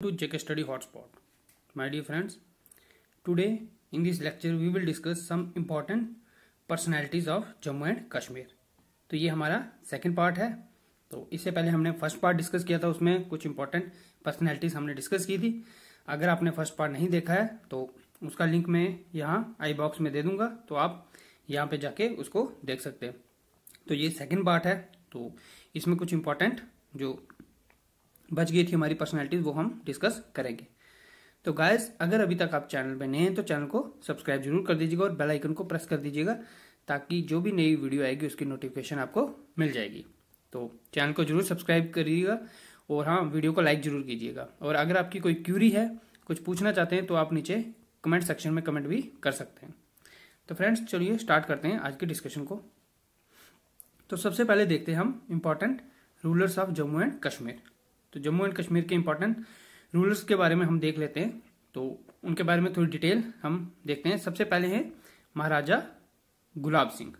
to JK Study Hotspot. My dear friends, today in this lecture we will discuss some important personalities of Jammu and Kashmir. तो ये हमारा second part है तो इससे पहले हमने फ़र्स्ट पार्ट डिस्कस किया था उसमें कुछ इंपॉर्टेंट पर्सनैलिटीज हमने डिस्कस की थी अगर आपने फ़र्स्ट पार्ट नहीं देखा है तो उसका लिंक मैं यहाँ आई बॉक्स में दे दूँगा तो आप यहाँ पे जाके उसको देख सकते हैं तो ये सेकंड पार्ट है तो इसमें कुछ इंपॉर्टेंट जो बच गई थी हमारी पर्सनैलिटीज वो हम डिस्कस करेंगे। तो गायस अगर अभी तक आप चैनल पे नए हैं तो चैनल को सब्सक्राइब ज़रूर कर दीजिएगा और बेल आइकन को प्रेस कर दीजिएगा, ताकि जो भी नई वीडियो आएगी, उसकी नोटिफिकेशन आपको मिल जाएगी। तो चैनल को ज़रूर सब्सक्राइब करिएगा और हाँ वीडियो को लाइक ज़रूर कीजिएगा। और अगर आपकी कोई क्यूरी है, कुछ पूछना चाहते हैं तो आप नीचे कमेंट सेक्शन में कमेंट भी कर सकते हैं। तो फ्रेंड्स चलिए स्टार्ट करते हैं आज के डिस्कशन को। तो सबसे पहले देखते हैं हम important rulers of Jammu and Kashmir तो जम्मू एंड कश्मीर के इंपॉर्टेंट रूलर्स के बारे में हम देख लेते हैं। तो उनके बारे में थोड़ी डिटेल हम देखते हैं। सबसे पहले हैं महाराजा गुलाब सिंह।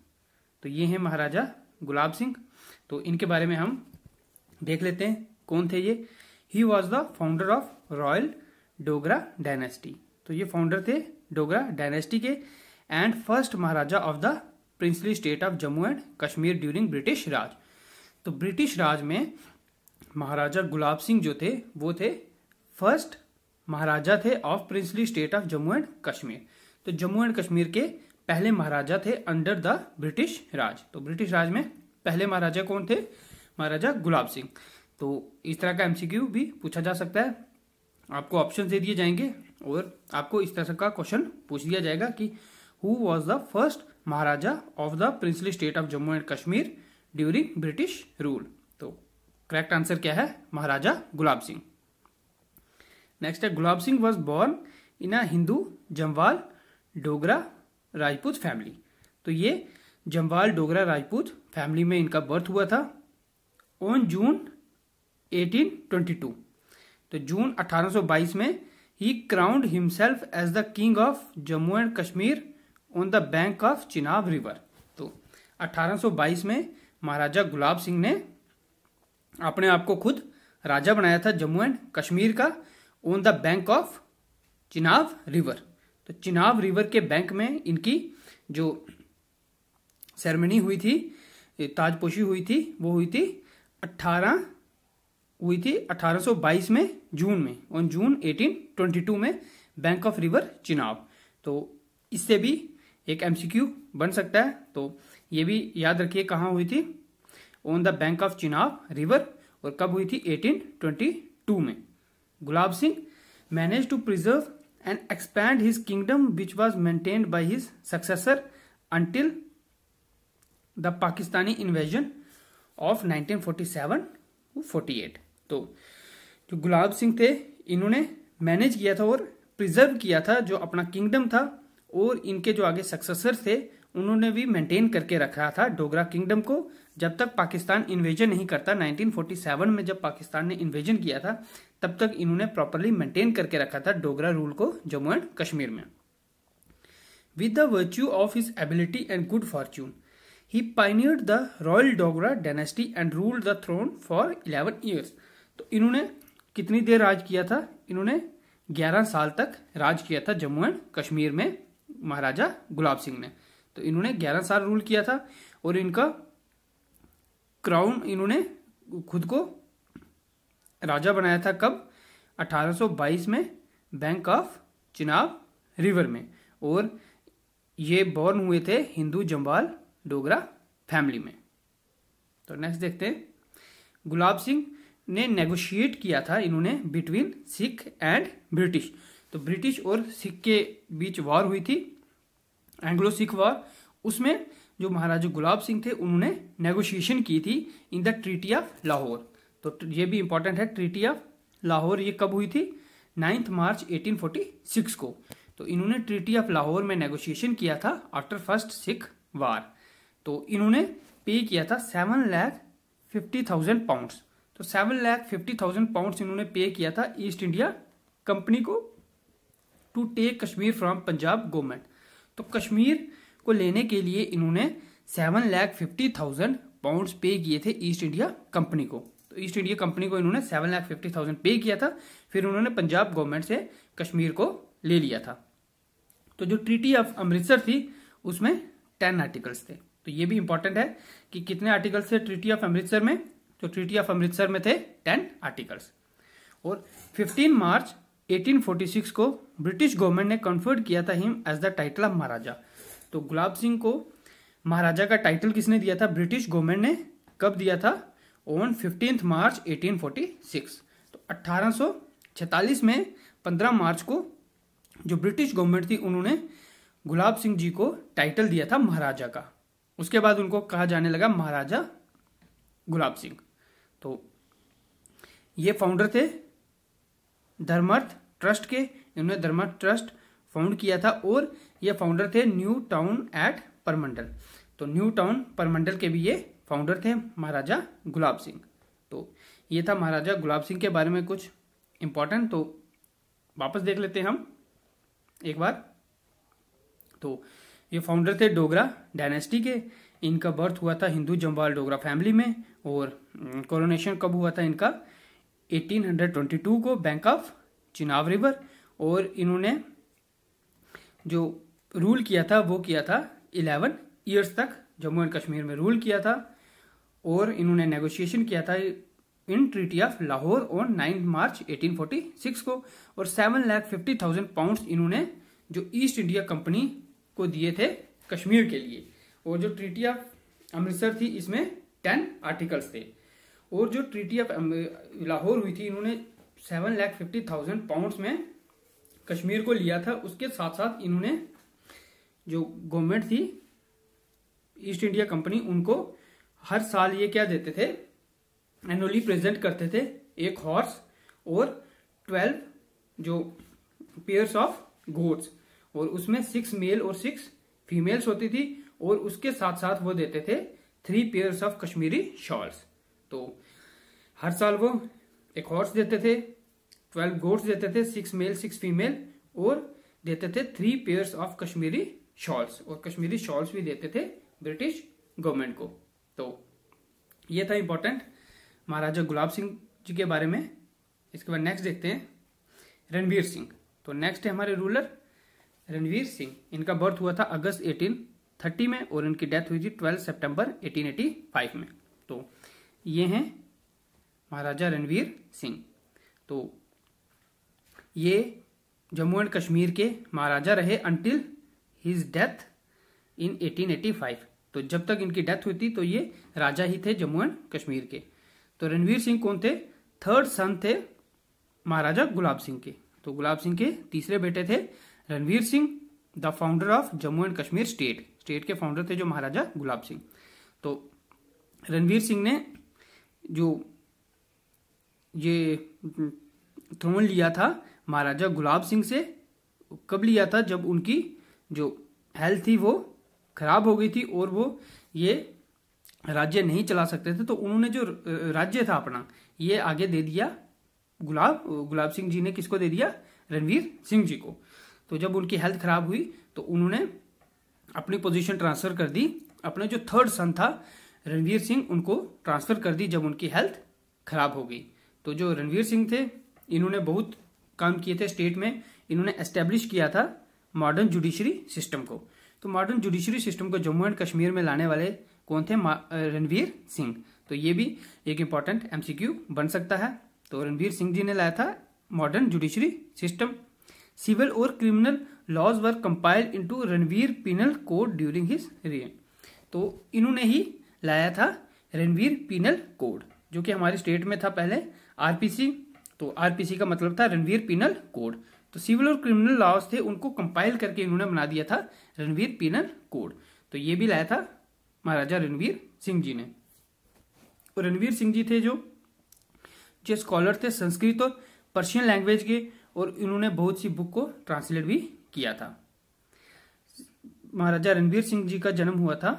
तो ये हैं महाराजा गुलाब सिंह। तो इनके बारे में हम देख लेते हैं कौन थे ये। He was the founder of royal Dogra dynasty तो ये फाउंडर थे डोगरा डायनेस्टी के। And first Maharaja of the princely state of Jammu and Kashmir during British Raj तो ब्रिटिश राज में महाराजा गुलाब सिंह जो थे, वो थे फ़र्स्ट महाराजा थे of princely state of Jammu and Kashmir तो जम्मू एंड कश्मीर के पहले महाराजा थे अंडर द ब्रिटिश राज तो ब्रिटिश राज में पहले महाराजा कौन थे? महाराजा गुलाब सिंह. तो इस तरह का एमसीक्यू भी पूछा जा सकता है। आपको ऑप्शन दे दिए जाएँगे और आपको इस तरह का क्वेश्चन पूछ दिया जाएगा कि who was the first Maharaja of the princely state of Jammu and Kashmir during British rule correct answer क्या है? महाराजा गुलाब सिंह। नेक्स्ट है, Gulab Singh was born in a Hindu Jamwal Dogra Rajput family तो ये Jamwal Dogra Rajput family में इनका birth हुआ था on June 1822 तो जून 1822 में he crowned himself as the king of Jammu and Kashmir on the bank of Chenab river तो 1822 में महाराजा गुलाब सिंह ने अपने आप को खुद राजा बनाया था जम्मू एंड कश्मीर का on the bank of Chenab river तो चिनाब रिवर के बैंक में इनकी जो सेरेमनी हुई थी ताजपोशी हुई थी, वो हुई थी 18 हुई थी 1822 में, जून में ऑन जून 1822 में बैंक ऑफ़ रिवर चिनाब तो इससे भी एक एमसीक्यू बन सकता है। तो ये भी याद रखिए कहाँ हुई थी। On the bank of Chenab river और कब हुई थी? 1822 में। Gulab Singh manage to preserve and expand his kingdom which was maintained by his successor until the Pakistani invasion of 1947 48 तो जो गुलाब सिंह थे, इन्होंने मैनेज किया था और प्रिजर्व किया था जो अपना किंगडम था और इनके जो आगे सक्सेसर थे उन्होंने भी मेंटेन करके रखा था डोगरा किंगडम को। जब तक पाकिस्तान इन्वेजन नहीं करता 1947 में जब पाकिस्तान ने इन्वेजन किया था, तब तक इन्होंने प्रॉपरली मेंटेन करके रखा था डोगरा रूल को जम्मू एंड कश्मीर में। With the virtue of his ability and good fortune he pioneered the royal Dogra dynasty and ruled the throne for 11 years तो इन्होंने कितनी देर राज किया था? इन्होंने 11 साल तक राज किया था जम्मू एंड कश्मीर में महाराजा गुलाब सिंह ने। तो इन्होंने 11 साल रूल किया था और इनका क्राउन इन्होंने खुद को राजा बनाया था कब? 1822 में बैंक ऑफ़ चिनाब रिवर में और ये बॉर्न हुए थे हिंदू जम्बाल डोगरा फैमिली में। तो नेक्स्ट देखते हैं। गुलाब सिंह ने नेगोशिएट किया था इन्होंने बिटवीन सिख एंड ब्रिटिश तो ब्रिटिश और सिख के बीच वॉर हुई थी। एंग्लो सिख वॉर उसमें जो महाराजा गुलाब सिंह थे उन्होंने नेगोशिएशन की थी in the treaty of Lahore तो ये भी इंपॉर्टेंट है ट्रीटी ऑफ़ लाहौर ये कब हुई थी? नाइन्थ मार्च 1846 को। तो इन्होंने ट्रीटी ऑफ़ लाहौर में नेगोशिएशन किया था आफ्टर फ़र्स्ट सिख वार तो इन्होंने पे किया था seven lakh fifty thousand pounds तो seven lakh fifty thousand pounds इन्होंने पे किया था ईस्ट इंडिया कंपनी को to take Kashmir from Punjab government तो कश्मीर को लेने के लिए इन्होंने seven lakh fifty thousand pound pay किए थे ईस्ट इंडिया कंपनी को। तो ईस्ट इंडिया कंपनी को इन्होंने सेवन लाख फिफ्टी थाउज़ेंड पे किया था, फिर उन्होंने पंजाब गवर्नमेंट से कश्मीर को ले लिया था। तो जो ट्रीटी ऑफ़ अमृतसर थी, उसमें टेन आर्टिकल्स थे। तो ये भी इंपॉर्टेंट है कि कितने आर्टिकल्स थे ट्रीटी ऑफ़ अमृतसर में? तो ट्रीटी ऑफ़ अमृतसर में थे टेन आर्टिकल्स और 15 मार्च 1846 को ब्रिटिश गवर्नमेंट ने कन्फर्ड किया था him as the title of Maharaja. तो गुलाब सिंह को महाराजा का टाइटल किसने दिया था? ब्रिटिश गवर्नमेंट ने। कब दिया था? ऑन फिफ्टींथ मार्च 1846 तो 1846 में 15 मार्च को जो ब्रिटिश गवर्नमेंट थी, उन्होंने गुलाब सिंह जी को टाइटल दिया था महाराजा का। उसके बाद उनको कहा जाने लगा महाराजा गुलाब सिंह। तो ये फाउंडर थे धर्मर्थ ट्रस्ट के, इन्होंने धर्मर्थ ट्रस्ट फाउंड किया था और ये फाउंडर थे न्यू टाउन एट परमंडल तो न्यू टाउन परमंडल के भी ये फाउंडर थे महाराजा गुलाब सिंह। तो ये था महाराजा गुलाब सिंह के बारे में कुछ इंपॉर्टेंट तो वापस देख लेते हैं हम एक बार। तो ये फाउंडर थे डोगरा डायनेस्टी के। इनका बर्थ हुआ था हिंदू जम्वाल डोगरा फैमिली में और कोरोनेशन कब हुआ था इनका? 1822 को बैंक ऑफ़ चिनाव रिवर और इन्होंने जो रूल किया था, वो किया था 11 इयर्स तक, जम्मू एंड कश्मीर में रूल किया था और इन्होंने नेगोशिएशन किया था in treaty of Lahore on 9 March 1846 को और seven lakh fifty thousand pound इन्होंने जो ईस्ट इंडिया कंपनी को दिए थे कश्मीर के लिए और जो ट्रीटी ऑफ़ अमृतसर थी, इसमें टेन आर्टिकल्स थे। और जो ट्रीटी ऑफ़ लाहौर हुई थी, इन्होंने seven lakh fifty thousand pound में कश्मीर को लिया था। उसके साथ साथ इन्होंने जो गवर्नमेंट थी ईस्ट इंडिया कंपनी उनको हर साल ये क्या देते थे? एनुअली प्रेजेंट करते थे एक हॉर्स और ट्वेल्व जो पेयर्स ऑफ़ गोड्स और उसमें सिक्स मेल और सिक्स फीमेल्स होती थी और उसके साथ साथ वो देते थे three pairs of Kashmiri shawls तो हर साल वो एक हॉर्स देते थे ट्वेल्व गोट्स देते थे सिक्स मेल सिक्स फीमेल और देते थे three pairs of Kashmiri shawls और कश्मीरी शॉल्स भी देते थे ब्रिटिश गवर्नमेंट को। तो ये था इंपॉर्टेंट महाराजा गुलाब सिंह जी के बारे में। इसके बाद नेक्स्ट देखते हैं, रणवीर सिंह। तो नेक्स्ट है हमारे रूलर रणवीर सिंह। इनका बर्थ हुआ था अगस्त 1830 में, और इनकी डेथ हुई थी 12 सितंबर 1885 में। तो ये हैं महाराजा रणवीर सिंह। तो ये जम्मू एंड कश्मीर के महाराजा रहे अंटिल हिज डेथ इन 1885 तो जब तक इनकी डेथ हुई थी तो ये राजा ही थे जम्मू एंड कश्मीर के। तो रणवीर सिंह कौन थे? थर्ड सन थे महाराजा गुलाब सिंह के। तो गुलाब सिंह के तीसरे बेटे थे Ranbir Singh the founder of Jammu and Kashmir state state के फाउंडर थे जो महाराजा गुलाब सिंह। तो रणवीर सिंह ने जो ये थ्रोन लिया था महाराजा गुलाब सिंह से, कब लिया था? जब उनकी जो हेल्थ थी वो खराब हो गई थी और वो ये राज्य नहीं चला सकते थे तो उन्होंने जो राज्य था अपना, ये आगे दे दिया गुलाब गुलाब सिंह जी ने किसको दे दिया? रणवीर सिंह जी को। तो जब उनकी हेल्थ खराब हुई तो उन्होंने अपनी पोजीशन ट्रांसफ़र कर दी। अपने जो थर्ड सन था रणवीर सिंह उनको ट्रांसफ़र कर दी जब उनकी हेल्थ खराब हो गई। तो जो रणवीर सिंह थे, इन्होंने बहुत काम किए थे स्टेट में। इन्होंने एस्टेब्लिश किया था मॉडर्न जुडिशरी सिस्टम को। तो मॉडर्न जुडिशरी सिस्टम को जम्मू एंड कश्मीर में लाने वाले कौन थे? रणवीर सिंह। तो ये भी एक इंपॉर्टेंट एमसीक्यू बन सकता है। तो रणवीर सिंह जी ने लाया था मॉडर्न जुडिशरी सिस्टम सिविल और criminal laws were compiled into Ranbir penal code during his reign तो इन्होंने ही लाया था रणवीर पिनल कोड, जो कि हमारे स्टेट में था पहले आरपीसी तो आरपीसी का मतलब था रणवीर पिनल कोड। तो सिविल और क्रिमिनल लॉज थे, उनको कंपाइल करके इन्होंने बना दिया था रणवीर पिनल कोड। तो ये भी लाया था महाराजा रणवीर सिंह जी ने। और रणवीर सिंह जी थे जो जो स्कॉलर थे संस्कृत और पर्शियन लैंग्वेज के, और इन्होंने बहुत सी बुक को ट्रांसलेट भी किया था। महाराजा रणवीर सिंह जी का जन्म हुआ था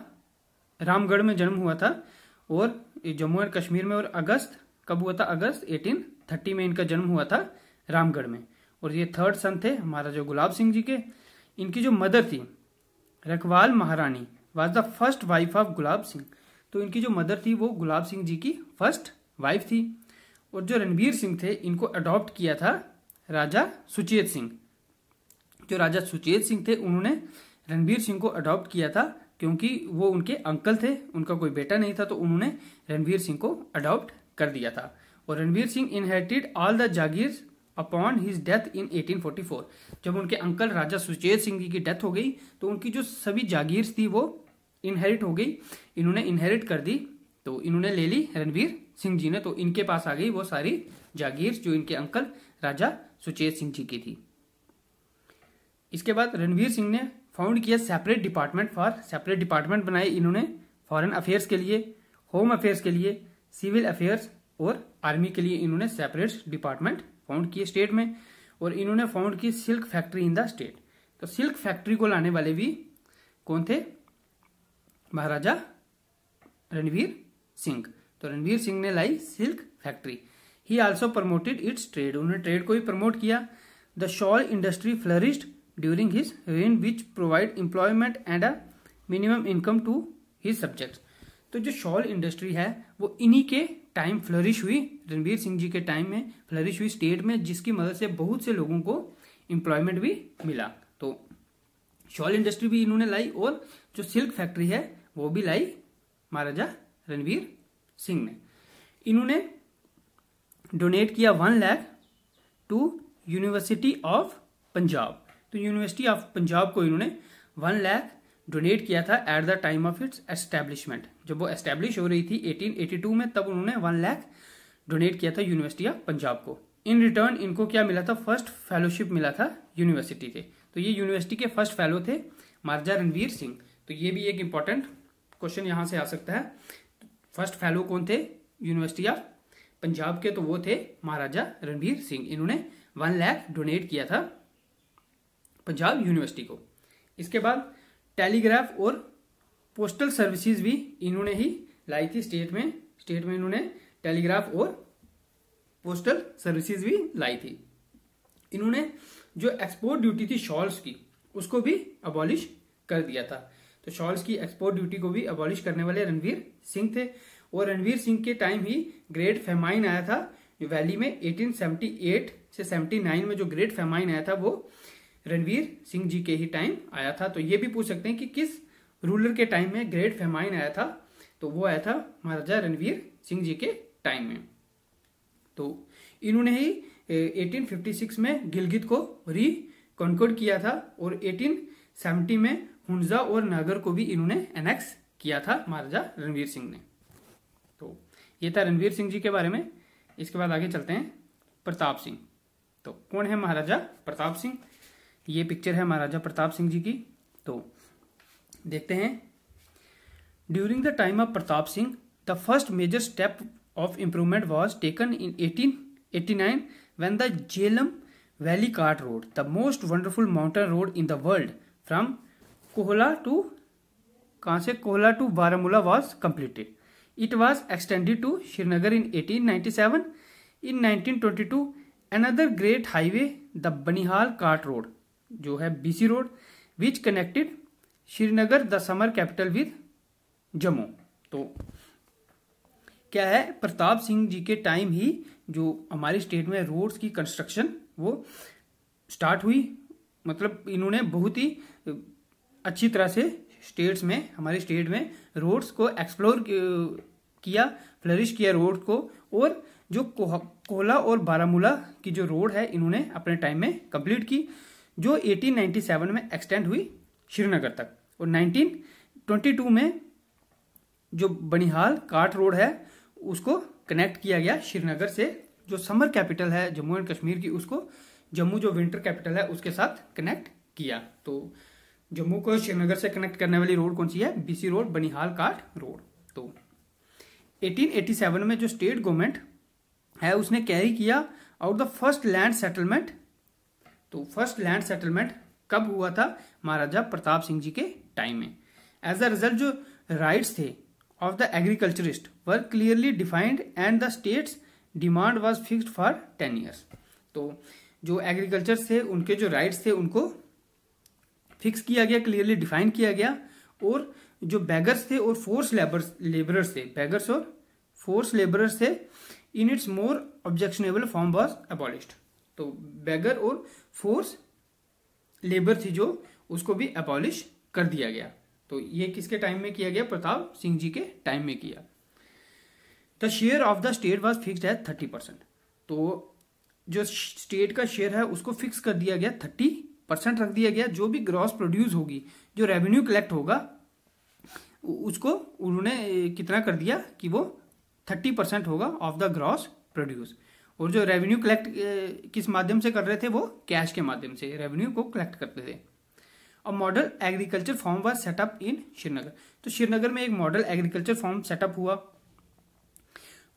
रामगढ़ में जन्म हुआ था और जम्मू एंड कश्मीर में, और अगस्त, कब हुआ था अगस्त? 1830 में इनका जन्म हुआ था रामगढ़ में। और ये थर्ड सन थे महाराजा गुलाब सिंह जी के। इनकी जो मदर थी, Rakhwal Maharani was the first wife of Gulab Singh. तो इनकी जो मदर थी वो गुलाब सिंह जी की फ़र्स्ट वाइफ थी। और जो रणबीर सिंह थे, इनको अडॉप्ट किया था राजा सुचेत सिंह। जो राजा सुचेत सिंह थे, उन्होंने रणबीर सिंह को अडॉप्ट किया था क्योंकि वो उनके अंकल थे, उनका कोई बेटा नहीं था तो उन्होंने रणवीर सिंह को अडॉप्ट कर दिया था। और Ranbir Singh inherited all the jagir upon his death in 1844 जब उनके अंकल राजा सुचेत सिंह जी की डेथ हो गई तो उनकी जो सभी जागीर थी, वो इनहेरिट हो गई, इन्होंने इनहेरिट कर दी तो इन्होंने ले ली रणवीर सिंह जी ने तो इनके पास आ गई वो सारी जागीर जो इनके अंकल राजा सुचेत सिंह जी की थी। इसके बाद रणवीर सिंह ने फाउंड किया separate department for separate department बनाए इन्होंने फॉरेन अफेयर्स के लिए होम अफेयर्स के लिए सिविल अफेयर्स और आर्मी के लिए इन्होंने सेपरेट डिपार्टमेंट फाउंड किए स्टेट में और इन्होंने फाउंड की silk factory in the state तो सिल्क फैक्ट्री को लाने वाले भी कौन थे? महाराजा रणवीर सिंह। तो रणवीर सिंह ने लाई silk factory he also promoted its trade उन्होंने ट्रेड को भी प्रमोट किया। The shawl industry flourished during his reign which provide employment and a minimum income to his subject तो जो शॉल इंडस्ट्री है, वो इन्हीं के टाइम फ्लरिश हुई रणवीर सिंह जी के टाइम में फ्लरिश हुई स्टेट में, जिसकी मदद से बहुत से लोगों को एम्प्लॉयमेंट भी मिला। तो शॉल इंडस्ट्री भी इन्होंने लाई और जो सिल्क फैक्ट्री है, वो भी लाई महाराजा रणवीर सिंह ने। इन्होंने डोनेट किया one lakh to university of Punjab तो यूनिवर्सिटी ऑफ़ पंजाब को इन्होंने वन लैख डोनेट किया था at the time of its establishment जब वो एस्टेब्लिश हो रही थी 1882 में, तब उन्होंने वन लैख डोनेट किया था यूनिवर्सिटी ऑफ़ पंजाब को। इन रिटर्न इनको क्या मिला था? फ़र्स्ट फेलोशिप मिला था यूनिवर्सिटी से तो ये यूनिवर्सिटी के फ़र्स्ट फेलो थे महाराजा रणवीर सिंह तो ये भी एक इंपॉर्टेंट क्वेश्चन यहाँ से आ सकता है। फ़र्स्ट फेलो कौन थे? यूनिवर्सिटी ऑफ़ पंजाब के तो वो थे महाराजा रणवीर सिंह इन्होंने वन लैख डोनेट किया था। पंजाब यूनिवर्सिटी को। इसके बाद टेलीग्राफ और पोस्टल सर्विसेज़ भी इन्होंने ही लाई थी स्टेट में। स्टेट में इन्होंने टेलीग्राफ और पोस्टल सर्विसेज़ भी लाई थी। इन्होंने जो एक्सपोर्ट ड्यूटी थी शॉल्स की, उसको भी अबॉलिश कर दिया था। तो शॉल्स की एक्सपोर्ट ड्यूटी को भी अबॉलिश करने वाले रणवीर सिंह थे और रणवीर सिंह के टाइम ही ग्रेट फेमाइन आया था। वैली में 1878 से 79 में जो ग्रेट फेमाइन आया था, वो रणवीर सिंह जी के ही टाइम आया था। तो ये भी पूछ सकते हैं कि किस रूलर के टाइम में ग्रेट फेमाइन आया था? तो वो आया था महाराजा रणवीर सिंह जी के टाइम में। तो इन्होंने ही 1856 में गिलगित को री कॉन्कोड किया था और 1870 में हुंजा और नागर को भी इन्होंने एनेक्स किया था महाराजा रणवीर सिंह ने। तो ये था रणवीर सिंह जी के बारे में। इसके बाद आगे चलते हैं प्रताप सिंह। तो कौन है महाराजा प्रताप सिंह? ये पिक्चर है महाराजा प्रताप सिंह जी की। तो देखते हैं। During the time of Pratap Singh the first major step of improvement was taken in eighteen eighty nine when the Jhelum valley cart road the most wonderful mountain road in the world from Kohala to कहाँ से? Kohala to Baramulla was completed it was extended to Srinagar in eighteen ninety seven in nineteen twenty two another great highway the Banihal cart road जो है BC road which connected Srinagar the summer capital with Jammu तो क्या है? प्रताप सिंह जी के time ही जो हमारी state में roads की कंस्ट्रक्शन वो स्टार्ट हुई। मतलब इन्होंने बहुत ही अच्छी तरह से स्टेट्स में, हमारी स्टेट में रोड्स को एक्सप्लोर किया फ्लरिश किया रोड को। और जो कोहला और बारामूला की जो रोड है, इन्होंने अपने टाइम में कंप्लीट की। जो 1897 में एक्सटेंड हुई श्रीनगर तक। और 1922 में जो बनिहाल काट रोड है, उसको कनेक्ट किया गया श्रीनगर से। जो समर कैपिटल है जम्मू एंड कश्मीर की, उसको जम्मू जो विंटर कैपिटल है, उसके साथ कनेक्ट किया। तो जम्मू को श्रीनगर से कनेक्ट करने वाली रोड कौन सी है? बीसी रोड बनिहाल काट रोड। तो 1887 में जो स्टेट गवर्नमेंट है, उसने कैरी किया out the first land settlement तो फ़र्स्ट लैंड सेटलमेंट कब हुआ था? महाराजा प्रताप सिंह जी के टाइम में। एज अ रिज़ल्ट जो राइट्स थे of the agriculturist were clearly defined and the state's demand was fixed for ten years तो जो एग्रीकल्चर थे, उनके जो राइट्स थे, उनको फिक्स किया गया क्लियरली डिफाइन किया गया। और जो बैगर्स थे और फोर्स लेबर्स लेबरर्स थे बैगर्स और फोर्स लेबर थे in its more objectionable form was abolished तो बैगर और फोर्स, लेबर थी जो, उसको भी एबॉलिश कर दिया गया। तो ये किसके टाइम में किया गया? प्रताप सिंह जी के टाइम में किया। The share of the state was fixed है थर्टी परसेंट तो जो स्टेट का शेयर है, उसको फिक्स कर दिया गया थर्टी परसेंट रख दिया गया। जो भी ग्रॉस प्रोड्यूस होगी, जो रेवेन्यू कलेक्ट होगा, उसको उन्होंने, कितना कर दिया कि वो थर्टी परसेंट होगा ऑफ़ द ग्रॉस प्रोड्यूस और जो रेवेन्यू कलेक्ट किस माध्यम से कर रहे थे वो? कैश के माध्यम से रेवेन्यू को कलेक्ट करते थे। और model agriculture farm was set up in Srinagar तो श्रीनगर में एक model agriculture farm set up हुआ।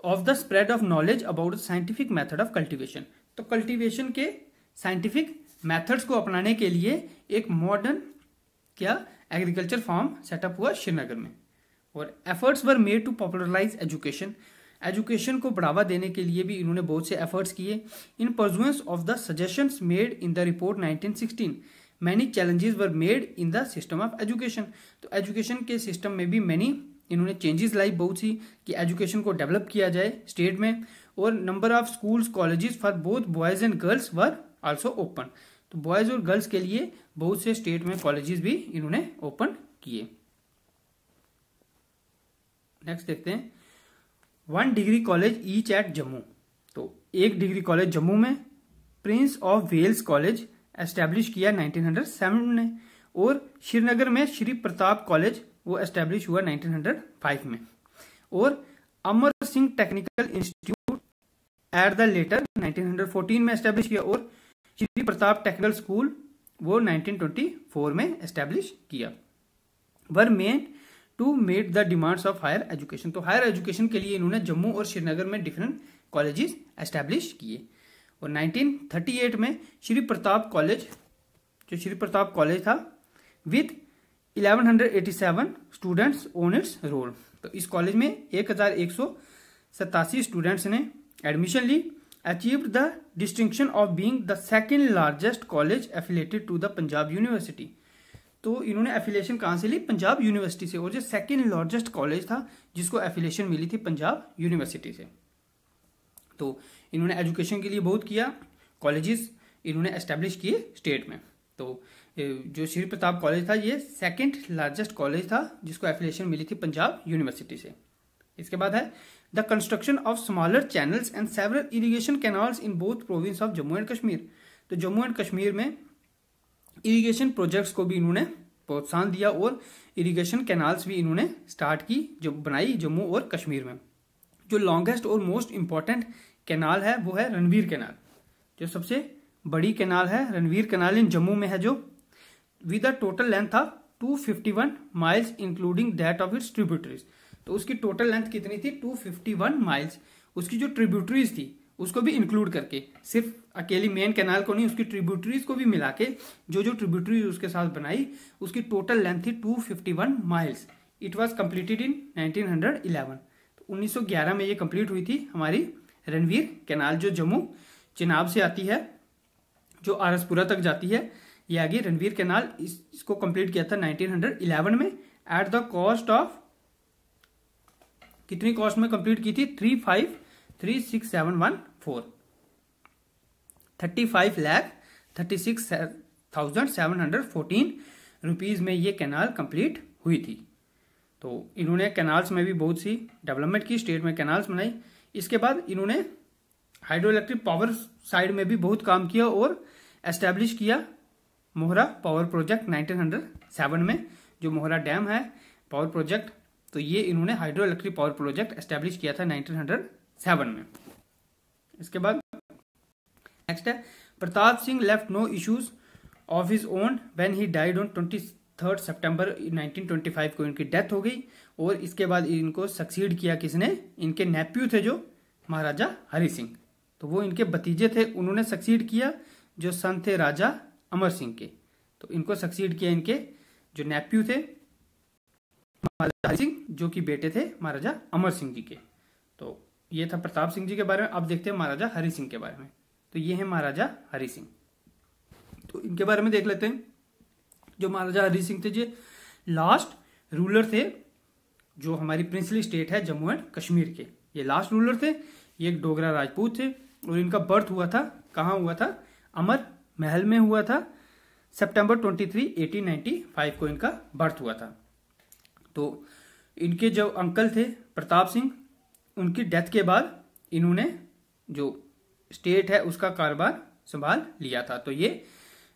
Of the spread of knowledge about scientific method of cultivation तो कल्टीवेशन के साइंटिफिक मेथड्स को अपनाने के लिए एक मॉडर्न क्या एग्रीकल्चर फॉर्म सेटअप हुआ श्रीनगर में। और efforts were made to popularise education education को बढ़ावा देने के लिए भी इन्होंने बहुत से एफर्ट्स किए। In pursuance of the suggestions made in the report 1916 many challenges were made in the system of education तो एजुकेशन के सिस्टम में भी मैनी इन्होंने चेंजेस लाई बहुत सी कि एजुकेशन को डेवलप किया जाए स्टेट में। और number of schools colleges for both boys and girls were also open तो बॉयज़ और गर्ल्स के लिए बहुत से स्टेट में कॉलेजेस भी इन्होंने ओपन किए। नेक्स्ट देखते हैं। One degree college each at Jammu तो एक डिग्री कॉलेज जम्मू में prince of wales college establish किया 1907 ने और श्रीनगर में श्री प्रताप कॉलेज वो एस्टेब्लिश हुआ 1905 में और Amar Singh technical institute at the later 1914 में एस्टेब्लिश किया और श्री प्रताप टेक्निकल स्कूल वो 1924 में एस्टेब्लिश किया। Were meant to meet the demands of higher education तो हायर एजुकेशन के लिए इन्होंने जम्मू और श्रीनगर में डिफरेंट कॉलेजेस एस्टेब्लिश किए। और 1938 में श्री प्रताप कॉलेज जो श्री प्रताप कॉलेज था with 1187 students on its roll तो इस कॉलेज में एक हज़ार एक सौ सतासी स्टूडेंट्स ने admission Lee. Achieved the distinction of being the second largest college affiliated to the Punjab university तो इन्होंने एफिलेशन कहाँ से ली? पंजाब यूनिवर्सिटी से। और जो सेकेंड लार्जेस्ट कॉलेज था, जिसको एफिलेशन मिली थी पंजाब यूनिवर्सिटी से। तो इन्होंने एजुकेशन के लिए बहुत किया कॉलेजेस इन्होंने एस्टेब्लिश किए स्टेट में। तो जो श्री प्रताप कॉलेज था, ये सेकेंड लार्जेस्ट कॉलेज था, जिसको एफिलेशन मिली थी पंजाब यूनिवर्सिटी से। इसके बाद है the construction of smaller channels and several irrigation canals in both province of Jammu and Kashmir तो जम्मू एंड कश्मीर में इरीगेशन प्रोजेक्ट्स को भी इन्होंने प्रोत्साहन दिया और इरीगेशन कैनाल्स भी इन्होंने स्टार्ट की, जो बनाई जम्मू और कश्मीर में। जो लॉन्गेस्ट और मोस्ट इंपॉर्टेंट कैनाल है, वो है रणवीर कैनाल जो सबसे बड़ी कैनाल है, रणवीर कैनाल इन जम्मू में है जो। With total length of 251 miles including that of its tributaries तो उसकी टोटल लेंथ कितनी थी? 251 माइल्स उसकी जो ट्रिब्यूटरीज थी उसको भी इंक्लूड करके। सिर्फ़ अकेली मेन कैनाल को नहीं उसकी ट्रिब्यूटरीज को भी मिला के जो जो ट्रिब्यूटरीज उसके साथ बनाई उसकी टोटल लेंथ थी 251 miles it was completed in 1911 तो 1911 में ये कंप्लीट हुई थी हमारी रणवीर कैनाल जो जम्मू चिनाब से आती है जो आरसपुरा तक जाती है। ये आगे रणवीर कैनाल इस, इसको कंप्लीट किया था 1911 में। एट द कॉस्ट ऑफ़ कितनी कॉस्ट में कंप्लीट की थी? Three five three six seven one four thirty five lakh thirty six thousand seven hundred fourteen rupees में ये कैनाल कंप्लीट हुई थी। तो इन्होंने कैनाल्स में भी बहुत सी डेवलपमेंट की स्टेट में कैनाल्स बनाई। इसके बाद इन्होंने हाइड्रो इलेक्ट्रिक पावर साइड में भी बहुत काम किया और एस्टेब्लिश किया मोहरा पावर प्रोजेक्ट 1907 में, जो मोहरा डैम है पावर प्रोजेक्ट तो ये इन्होंने hydro electric power project establish किया था 1907 में। इसके बाद नेक्स्ट है, Pratap Singh left no issues of his own when he died on twenty third September 1925 को इनकी डेथ हो गई और इसके बाद इनको सक्सीड किया किसने? इनके नेप्यू थे जो, महाराजा हरि सिंह। तो वो इनके भतीजे थे, उन्होंने सक्सीड किया जो सन थे राजा अमर सिंह के। तो इनको सक्सीड किया इनके जो नेप्यू थे, महाराजा हरि सिंह, जो कि बेटे थे महाराजा अमर सिंह जी के। तो ये था प्रताप सिंह जी के बारे में। अब देखते हैं महाराजा हरि सिंह के बारे में। तो ये है महाराजा हरि सिंह। तो इनके बारे में देख लेते हैं। जो महाराजा हरि सिंह थे जी लास्ट रूलर थे, जो हमारी प्रिंसली स्टेट है जम्मू एंड कश्मीर के। ये लास्ट रूलर थे, ये एक डोगरा राजपूत थे, और इनका बर्थ हुआ था, कहाँ हुआ था? अमर महल में हुआ था। सितंबर 23 1895 को इनका बर्थ हुआ था। तो इनके जो अंकल थे, प्रताप सिंह उनकी डेथ के बाद इन्होंने जो स्टेट है उसका कारोबार संभाल लिया था। तो ये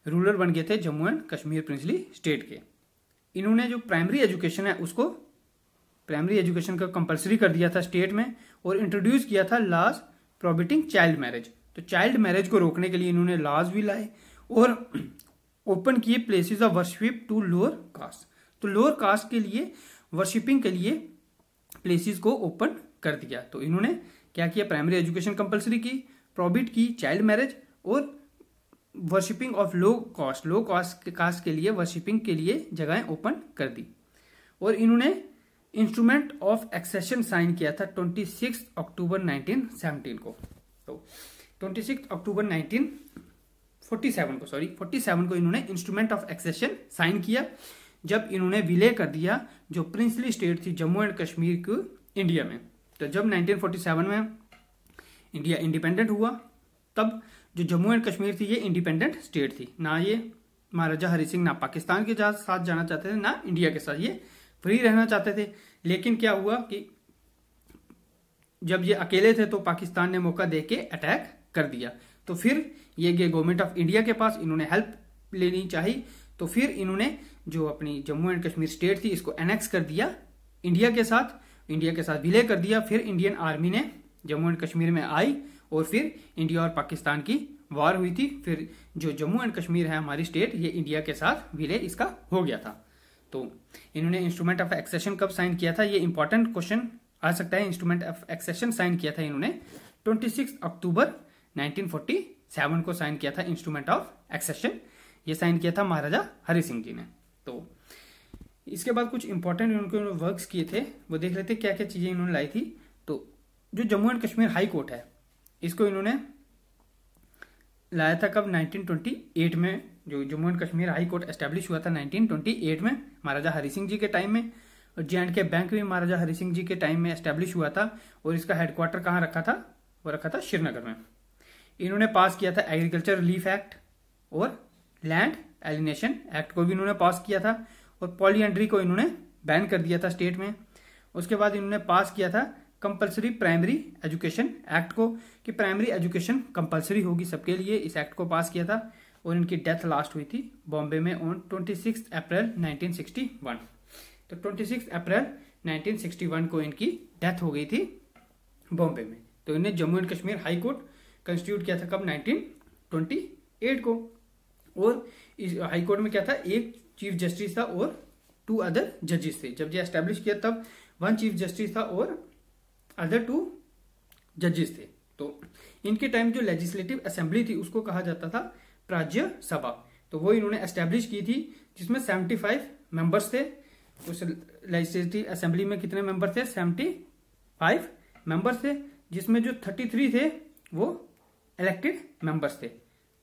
रूलर बन गए थे Jammu and Kashmir princely state के। इन्होंने जो प्राइमरी एजुकेशन है उसको प्राइमरी एजुकेशन का कंपलसरी कर दिया था स्टेट में और इंट्रोड्यूस किया था लॉज प्रोबिटिंग चाइल्ड मैरिज तो चाइल्ड मैरिज को रोकने के लिए इन्होंने लॉज भी लाए और ओपन किए places of worship to lower caste तो लोअर कास्ट के लिए वर्शिपिंग के लिए प्लेसेस को ओपन कर दिया। तो इन्होंने क्या किया? प्राइमरी एजुकेशन कंपलसरी की प्रॉबिट की चाइल्ड मैरिज और worshipping of low cost low cost caste के लिए वर्शिपिंग के लिए जगहें ओपन कर दी। और इन्होंने इंस्ट्रूमेंट ऑफ़ एक्सेशन साइन किया था 26 अक्टूबर 1917 को। तो 26 अक्टूबर 1947 को सॉरी 47 को इन्होंने इंस्ट्रूमेंट ऑफ़ एक्सेशन साइन किया, जब इन्होंने विलय कर दिया जो प्रिंसली स्टेट थी जम्मू एंड कश्मीर को इंडिया में। तो जब 1947 में इंडिया इंडिपेंडेंट हुआ, तब जो जम्मू एंड कश्मीर थी, ये इंडिपेंडेंट स्टेट थी। ना ये महाराजा हरि सिंह, ना पाकिस्तान के साथ जाना चाहते थे, ना इंडिया के साथ। ये फ्री रहना चाहते थे। लेकिन क्या हुआ कि जब ये अकेले थे तो पाकिस्तान ने मौका दे के अटैक कर दिया। तो फिर ये गए गवर्नमेंट ऑफ़ इंडिया के पास, इन्होंने हेल्प लेनी चाहिए तो फिर इन्होंने जो अपनी जम्मू एंड कश्मीर स्टेट थी, इसको एनेक्स कर दिया इंडिया के साथ। इंडिया के साथ विलय कर दिया। फिर इंडियन आर्मी ने जम्मू एंड कश्मीर में आई और फिर इंडिया और पाकिस्तान की वार हुई थी। फिर जो जम्मू एंड कश्मीर है हमारी स्टेट ये इंडिया के साथ विलय इसका हो गया था। तो इन्होंने इंस्ट्रूमेंट ऑफ़ एक्सेशन कब साइन किया था? ये इंपॉर्टेंट क्वेश्चन आ सकता है। इंस्ट्रूमेंट ऑफ़ एक्सेशन साइन किया था इन्होंने 26 अक्टूबर 1947 को साइन किया था। इंस्ट्रूमेंट ऑफ़ एक्सेशन ये साइन किया था महाराजा हरि सिंह जी ने। तो इसके बाद कुछ इंपॉर्टेंट उनके वर्क्स किए थे, वो देख लेते क्या क्या चीज़ें इन्होंने लाई थी। तो जो Jammu and Kashmir high court है, इसको इन्होंने लाया था कब? 1928 में, जो Jammu and Kashmir high court establish हुआ था 1928 में, महाराजा हरि सिंह जी के टाइम में। और जे एंड के बैंक भी महाराजा हरि सिंह जी के टाइम में एस्टेब्लिश हुआ था, और इसका हेडक्वार्टर कहाँ रखा था? वो रखा था श्रीनगर में। इन्होंने पास किया था एग्रीकल्चर रिलीफ एक्ट और लैंड एलिनेशन एक्ट को भी इन्होंने पास किया था। और पॉलीएंड्री को इन्होंने बैन कर दिया था स्टेट में। उसके बाद इन्होंने पास किया था कंपलसरी प्राइमरी एजुकेशन एक्ट को, कि प्राइमरी एजुकेशन कंपलसरी होगी सबके लिए। इस एक्ट को पास किया था और इनकी डेथ लास्ट हुई थी बॉम्बे में ऑन 26 अप्रैल 1961 तो 26 अप्रैल 1961 को इनकी डेथ हो गई थी बॉम्बे में। तो इन्हें Jammu and Kashmir high court constitute किया था कब? 1928 को। और इस हाई कोर्ट में क्या था? एक चीफ जस्टिस था और टू अदर जजेस थे। जब ये एस्टेब्लिश किया, तब वन चीफ जस्टिस था और अदर टू जजेस थे। तो इनके टाइम जो लेजिस्लेटिव असेंबली थी, उसको कहा जाता था प्राज्य सभा। तो वो इन्होंने एस्टेब्लिश की थी, जिसमें 75 मेंबर्स थे। उस लेजिस्लेटिव असेंबली में कितने मेंबर थे? 75 मेंबर्स थे, जिसमें जो 33 थे, वो इलेक्टेड मेंबर्स थे।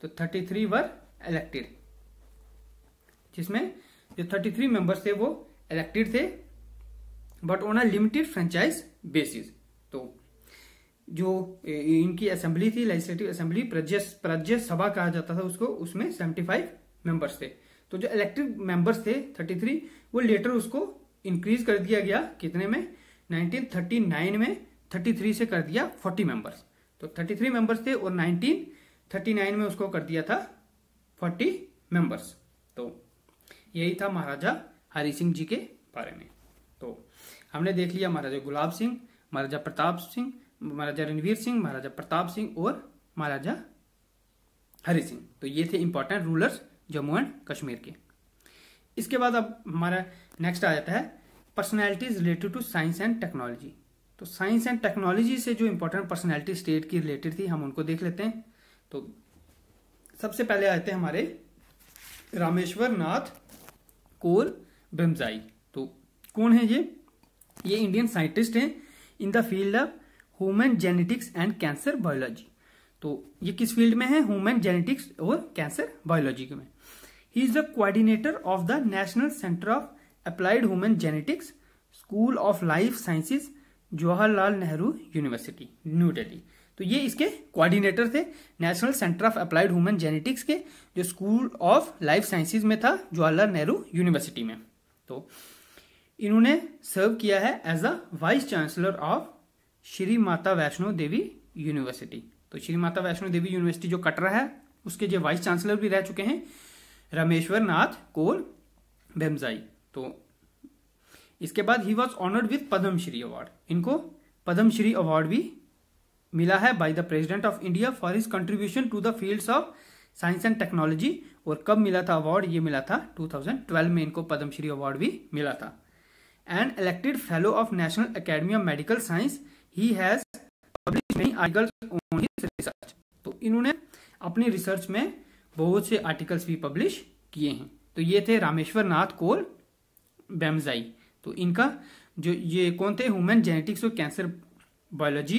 तो 33 वर इलेक्टेड जिसमें जो 33 मेंबर्स थे वो इलेक्टेड थे but on a limited franchise basis तो जो इनकी असेंबली थी लेजिस्लेटिव असेंबली प्रज्य सभा कहा जाता था उसको, उसमें 75 मेंबर्स थे। तो जो इलेक्टेड मेंबर्स थे 33 वो लेटर उसको इंक्रीज कर दिया गया, कितने में? 1939 में 33 से कर दिया 40 मेंबर्स तो 33 मेंबर्स थे और 1939 में उसको कर दिया था 40 मेंबर्स तो यही था महाराजा हरि सिंह जी के बारे में। तो हमने देख लिया महाराजा गुलाब सिंह, महाराजा प्रताप सिंह, महाराजा रणवीर सिंह, महाराजा प्रताप सिंह और महाराजा हरि सिंह तो ये थे important rulers Jammu and Kashmir के। इसके बाद अब हमारा नेक्स्ट आ जाता है personalities related to science and technology तो साइंस एंड टेक्नोलॉजी से जो इंपॉर्टेंट पर्सनैलिटी स्टेट की रिलेटेड थी, हम उनको देख लेते हैं। तो सबसे पहले आते हैं हमारे रामेश्वर नाथ कोल ब्रह्मजाई। तो कौन है ये? ये इंडियन साइंटिस्ट हैं in the field of human genetics and cancer biology तो ये किस फ़ील्ड में है? ह्यूमन जेनेटिक्स और कैंसर बायोलॉजी में। He is the coordinator of the national centre of applied human genetics school of life sciences Jawaharlal Nehru university new Delhi तो ये इसके कोऑर्डिनेटर थे national centre of applied human genetics के, जो school of life sciences में था Jawaharlal Nehru university में। तो इन्होंने सर्व किया है as a vice chancellor of Shri Mata Vaishno Devi university तो श्री माता वैष्णो देवी यूनिवर्सिटी जो कटरा है, उसके जो वाइस चांसलर भी रह चुके हैं रमेश्वर नाथ कोल बेमजाई तो इसके बाद he was honoured with Padmashri award इनको पद्मश्री अवार्ड भी मिला है by the president of India for his contribution to the fields of science and technology और कब मिला था अवार्ड ये मिला था 2012 में। इनको पद्मश्री अवार्ड भी मिला था। And elected fellow of national academy of medical science he has publish many articles on his research तो इन्होंने अपनी रिसर्च में बहुत से आर्टिकल्स भी पब्लिश किए हैं। तो ये थे रामेश्वर नाथ कोल बेमजाई। तो इनका जो ये कौन थे? ह्यूमन जेनेटिक्स और कैंसर बायोलॉजी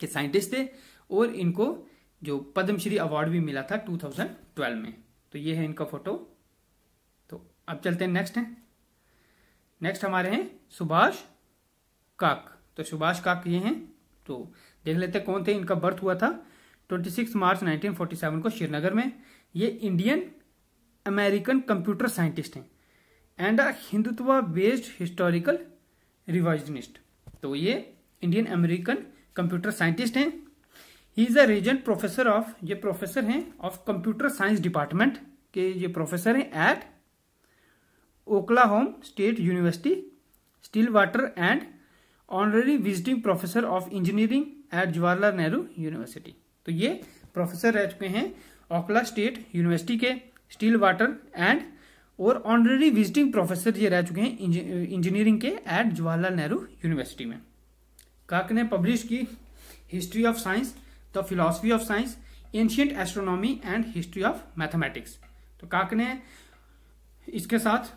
के साइंटिस्ट थे और इनको जो पद्मश्री अवार्ड भी मिला था 2012 में। तो ये है इनका फ़ोटो तो अब चलते हैं नेक्स्ट है। नेक्स्ट हमारे हैं सुभाष काक। तो सुभाष काक ये हैं। तो देख लेते कौन थे, इनका बर्थ हुआ था 26 मार्च 1947 को श्रीनगर में। ये इंडियन अमेरिकन कंप्यूटर साइंटिस्ट हैं and a Hindutva based historical revisionist तो ये इंडियन अमेरिकन कंप्यूटर साइंटिस्ट हैं। He is a regent professor of ये प्रोफेसर हैं ऑफ़ कंप्यूटर साइंस डिपार्टमेंट के ये प्रोफेसर हैं at Oklahoma state university Stillwater and honorary visiting professor of engineering at Jawaharlal Nehru university तो ये professor रह चुके हैं ओकला स्टेट यूनिवर्सिटी के स्टील वाटर एंड और ऑनररी विजिटिंग प्रोफेसर ये रह चुके हैं इंजीनियरिंग के एट जवाहरलाल नेहरू यूनिवर्सिटी में। काक ने पब्लिश की history of science the philosophy of science ancient astronomy and history of mathematics तो काक ने इसके साथ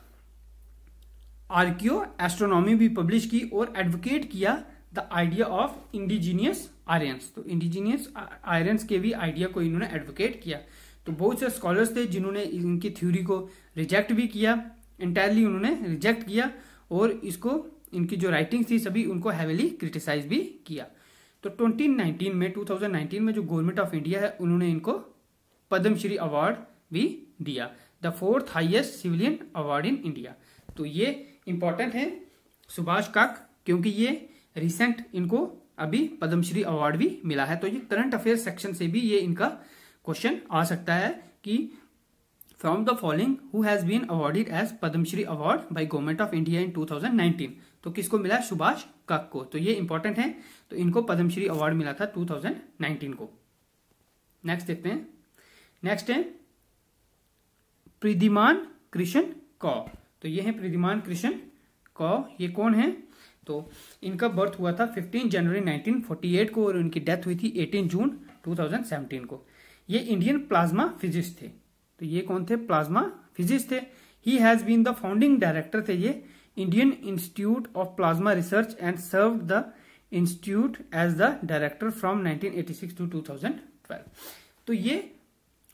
आर्कियो एस्ट्रोनॉमी भी पब्लिश की और एडवोकेट किया the idea of indigenous Aryans तो इंडिजीनियस आयरन्स के भी आइडिया को इन्होंने एडवोकेट किया। तो बहुत से स्कॉलर्स थे जिन्होंने इनकी थ्योरी को रिजेक्ट भी किया इंटायरली उन्होंने रिजेक्ट किया और इसको इनकी जो राइटिंग थी सभी उनको हैवीली क्रिटिसाइज भी किया। तो 2019 में 2019 में जो गवर्नमेंट ऑफ़ इंडिया है, उन्होंने इनको पद्मश्री अवार्ड भी दिया। The fourth highest civilian award in India तो ये इंपॉर्टेंट है सुभाष काक, क्योंकि ये रिसेंट इनको अभी पद्मश्री अवार्ड भी मिला है। तो ये करंट अफेयर सेक्शन से भी ये इनका क्वेश्चन आ सकता है कि from the following who has been awarded as Padmashri award by government of India in 2019 तो किसको मिला? सुभाष कक। को तो ये इंपॉर्टेंट है। तो इनको पद्मश्री अवार्ड मिला था 2019 को। नेक्स्ट देखते हैं। नेक्स्ट है प्रिधिमान कृष्ण कौ। तो ये है प्रिधिमान कृष्ण कौ। ये कौन है? तो इनका बर्थ हुआ था 15 जनवरी 1948 को और इनकी डेथ हुई थी 18 जून 2017 को। ये इंडियन प्लाज्मा फिजिस्ट थे। तो ये कौन थे? प्लाज्मा फिजिस्ट थे। He has been the founding director थे ये। Indian institute of plasma research and serve the institute as the director from 1986 to 2012 तो ये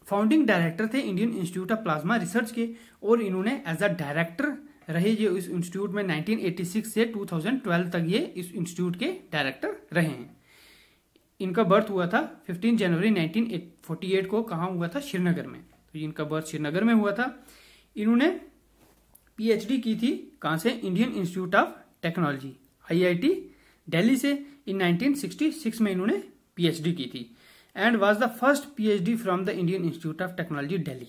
फाउंडिंग डायरेक्टर थे Indian institute of plasma research के, और इन्होंने एज अ डायरेक्टर रहे ये इस इंस्टीट्यूट में 1986 से 2012 तक ये इस इंस्टीट्यूट के डायरेक्टर रहे हैं। इनका बर्थ हुआ था 15 जनवरी 1948 को, कहा हुआ था? श्रीनगर में। तो इनका बर्थ श्रीनगर में हुआ था। इन्होंने पीएचडी की थी कहाँ से? Indian institute of technology IIT Delhi से। इन 1966 में इन्होंने पीएचडी की थी and was the first PhD from the Indian institute of technology Delhi.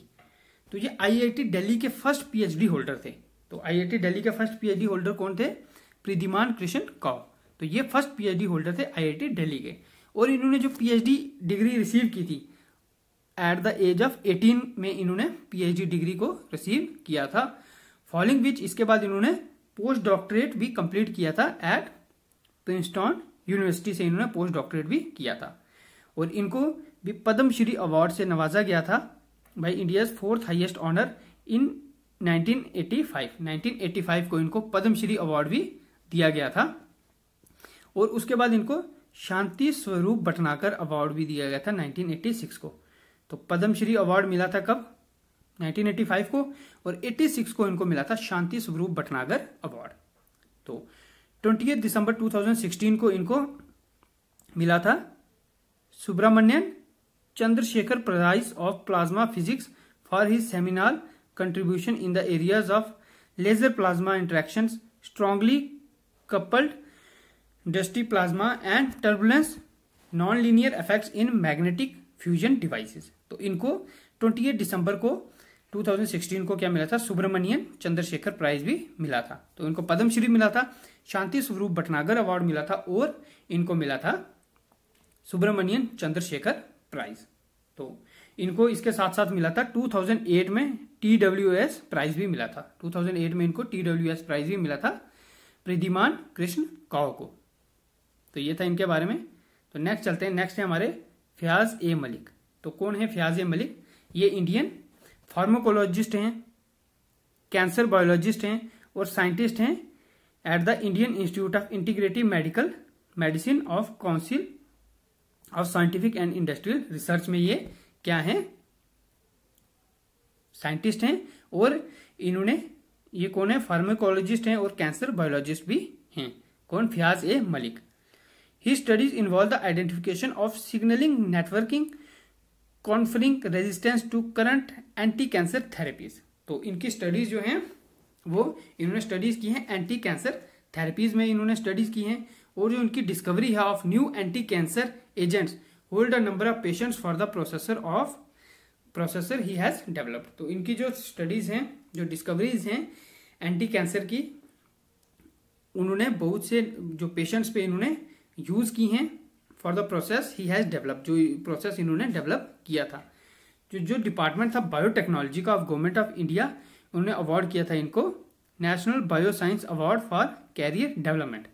तो ये आईआईटी दिल्ली के फ़र्स्ट पीएचडी होल्डर थे। तो आईआईटी दिल्ली के फ़र्स्ट पीएचडी होल्डर कौन थे? प्रिधिमान कृष्ण कौ तो ये फ़र्स्ट पीएचडी होल्डर थे आईआईटी दिल्ली के। और इन्होंने जो पीएचडी डिग्री रिसीव की थी एट द एज ऑफ़ 18 में इन्होंने पीएचडी डिग्री को रिसीव किया था। फॉलोइंग विच इसके बाद इन्होंने पोस्ट डॉक्टरेट भी कंप्लीट किया था एट प्रिंसटॉन यूनिवर्सिटी से इन्होंने पोस्ट डॉक्टरेट भी किया था। और इनको भी पद्मश्री अवार्ड से नवाजा गया था by India's fourth highest honour in 1985 1985 को इनको पद्मश्री अवार्ड भी दिया गया था। और उसके बाद इनको शांति स्वरूप भटनाकर अवार्ड भी दिया गया था 1986 को। तो पद्मश्री अवार्ड मिला था कब? 1985 को और 86 को इनको मिला था शांति स्वरूप भटनागर अवार्ड। तो ट्वेंटी दिसंबर 2016 को इनको मिला था Subrahmanyan Chandrasekhar prize of plasma physics for his seminal contribution in the areas of laser plasma interaction strongly coupled dusty plasma and turbulence non linear effects in magnetic fusion devices. तो इनको 28 दिसंबर को 2016 को क्या मिला था? सुब्रमण्यन चंद्रशेखर प्राइज भी मिला था। तो इनको पद्मश्री मिला था, शांति स्वरूप भटनागर अवार्ड मिला था और इनको मिला था सुब्रमण्यन चंद्रशेखर प्राइज। तो इनको इसके साथ साथ मिला था 2008 में एस प्राइज भी मिला था। 2008 में इनको एस प्राइज भी मिला था प्रदिमान कृष्ण कौ को। तो ये था इनके बारे में। तो नेक्स्ट चलते हैं। नेक्स्ट है हमारे फयाज ए मलिक। तो कौन है फयाज ए मलिक? ये इंडियन फार्माकोलॉजिस्ट हैं, कैंसर बायोलॉजिस्ट हैं और साइंटिस्ट हैं at the Indian institute of integrative medical medicine of council of scientific and industrial research में ये क्या है? साइंटिस्ट हैं और इन्होंने, ये कौन है? फार्माकोलॉजिस्ट हैं और कैंसर बायोलॉजिस्ट भी हैं। कौन? Fayaz A Malik he studies involve the identification of signalling networking conferring resistance to current anti cancer therapies. तो इनकी स्टडीज़ जो हैं, वो इन्होंने स्टडीज़ की हैं एंटी कैंसर थेरेपीज में इन्होंने स्टडीज़ की हैं और जो इनकी डिस्कवरी है of new anti cancer agents, hold a number of patients for the processor of, processor he has developed. तो इनकी जो स्टडीज़ हैं, जो डिस्कवरीज हैं एंटी कैंसर की, उन्होंने बहुत से जो पेशेंट्स पे इन्होंने यूज़ की हैं। For the process he has develop जो प्रोसेस इन्होंने डेवलप किया था। जो जो डिपार्टमेंट था बायोटेक्नोलॉजी का ऑफ़ गवर्नमेंट ऑफ़ इंडिया उन्होंने अवार्ड किया था इनको national bio science award for career development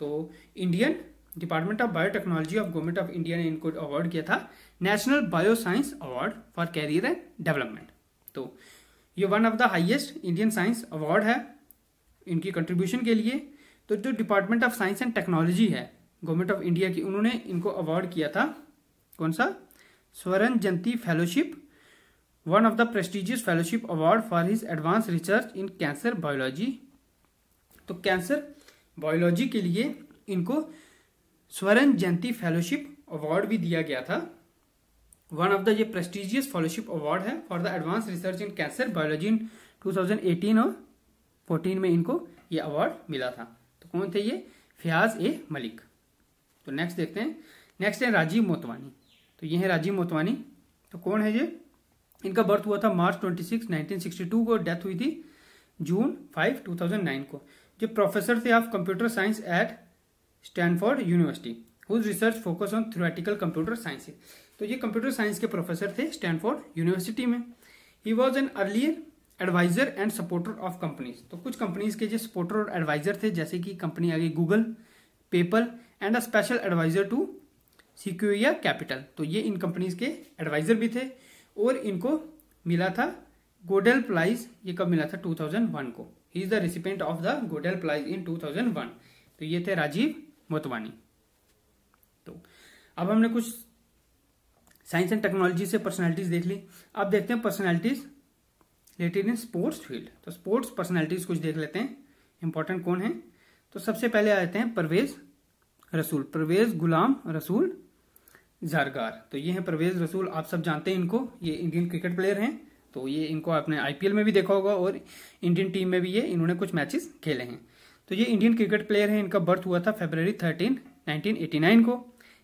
तो Indian department of biotechnology of government of India ने इनको अवार्ड किया था national bio science award for career and development तो ये one of the highest Indian science award है इनकी contribution के लिए। तो जो department of science and technology है गवर्नमेंट ऑफ़ इंडिया की उन्होंने इनको अवार्ड किया था। कौन सा? Swarna Jayanti fellowship one of the prestigious fellowship award for his advance research in cancer biology तो कैंसर बायोलॉजी के लिए इनको स्वर्ण जयंती फेलोशिप अवार्ड भी दिया गया था। वन ऑफ़ द ये प्रेस्टिजियस फेलोशिप अवार्ड है for the advance research in cancer biology in 2018 और 14 में इनको ये अवार्ड मिला था। तो कौन थे ये? फयाज ए मलिक। तो नेक्स्ट देखते हैं। नेक्स्ट है राजीव मोतवानी। तो ये है राजीव मोतवानी। तो कौन है ये? इनका बर्थ हुआ था मार्च 26 1962 को। डेथ हुई थी जून 5 2009 को। जो प्रोफेसर थे of computer science at Stanford University whose research focus on theoretical computer science तो ये कंप्यूटर साइंस के प्रोफेसर थे स्टैनफोर्ड यूनिवर्सिटी में। He was an earlier adviser and supporter of companies तो कुछ कंपनीज़ के जो सपोर्टर और एडवाइजर थे, जैसे कि कंपनी आ गई Google PayPal and a special adviser to Sequoia Capital तो ये इन कंपनीज़ के एडवाइजर भी थे और इनको मिला था गोडेल प्राइज ये कब मिला था? 2001 को। He is the recipient of the Godel prize in 2001 तो ये थे राजीव मोतवानी। तो अब हमने कुछ साइंस एंड टेक्नोलॉजी से पर्सनैलिटीज देख ली। अब देखते हैं personalities related in sports field तो स्पोर्ट्स पर्सनैलिटीज कुछ देख लेते हैं। इंपॉर्टेंट कौन है? तो सबसे पहले आते हैं परवेज रसूल, परवेज गुलाम रसूल जारगार। तो ये है परवेज रसूल, आप सब जानते हैं इनको। ये इंडियन क्रिकेट प्लेयर हैं तो ये इनको आपने आईपीएल में भी देखा होगा और इंडियन टीम में भी ये इन्होंने कुछ मैचेस खेले हैं। तो ये इंडियन क्रिकेट प्लेयर है, इनका बर्थ हुआ था फेबर थर्टीन, नाइनटीन को।